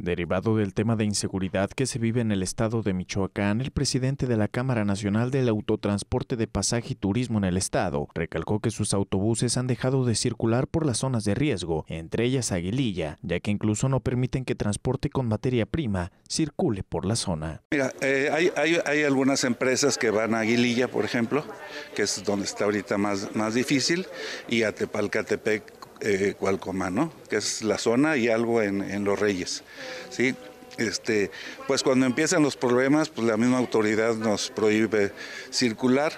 Derivado del tema de inseguridad que se vive en el estado de Michoacán, el presidente de la Cámara Nacional del Autotransporte de Pasaje y Turismo en el estado recalcó que sus autobuses han dejado de circular por las zonas de riesgo, entre ellas Aguililla, ya que incluso no permiten que transporte con materia prima circule por la zona. Mira, eh, hay, hay, hay, algunas empresas que van a Aguililla, por ejemplo, que es donde está ahorita más, más difícil, y a Tepalcatepec eh, Cualcomán, ¿no? que es la zona y algo en, en, Los Reyes. ¿sí? Este, pues cuando empiezan los problemas, pues la misma autoridad nos prohíbe circular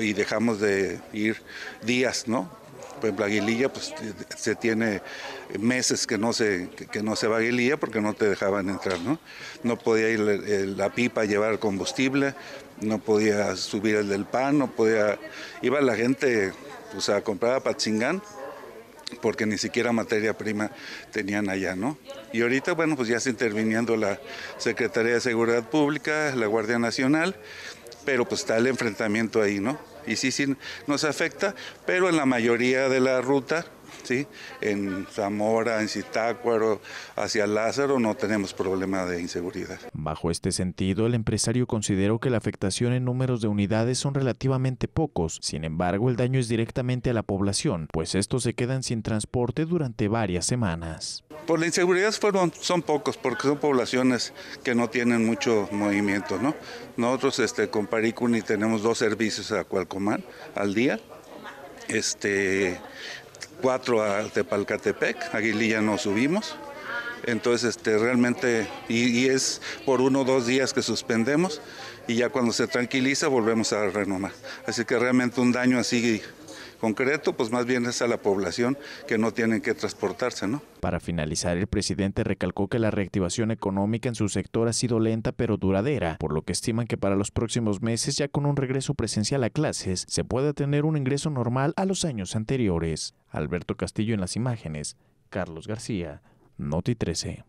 y dejamos de ir días, ¿no? Por ejemplo, Aguililla, pues se tiene meses que no se, que no se va a Aguililla porque no te dejaban entrar, ¿no? No podía ir la pipa a llevar combustible, no podía subir el del pan, no podía... Iba la gente pues, a comprar a Patzingán porque ni siquiera materia prima tenían allá, ¿no? Y ahorita, bueno, pues ya está interviniendo la Secretaría de Seguridad Pública, la Guardia Nacional, pero pues está el enfrentamiento ahí, ¿no? Y sí, sí nos afecta, pero en la mayoría de la ruta ¿sí? En Zamora, en Zitácuaro, hacia Lázaro no tenemos problema de inseguridad. Bajo este sentido, el empresario consideró que la afectación en números de unidades son relativamente pocos, sin embargo el daño es directamente a la población, pues estos se quedan sin transporte durante varias semanas. Por la inseguridad fueron, son pocos, porque son poblaciones que no tienen mucho movimiento, ¿no? Nosotros este, con Paricuni tenemos dos servicios a Cualcomán al día, este, cuatro a Tepalcatepec, Aguililla no subimos. Entonces, este, realmente, y, y, es por uno o dos días que suspendemos y ya cuando se tranquiliza volvemos a renomar. Así que realmente un daño así concreto, pues más bien es a la población que no tienen que transportarse, ¿no? Para finalizar, el presidente recalcó que la reactivación económica en su sector ha sido lenta pero duradera, por lo que estiman que para los próximos meses, ya con un regreso presencial a clases, se pueda tener un ingreso normal a los años anteriores. Alberto Castillo en las imágenes, Carlos García, Noti 13.